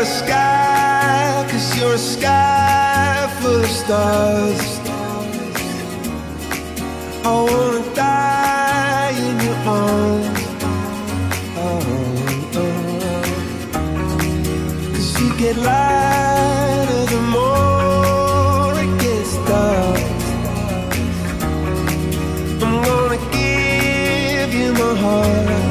You're a sky, cause you're a sky full of stars. I wanna die in your arms. Oh, oh. Cause you get lighter the more it gets dark. I'm gonna give you my heart.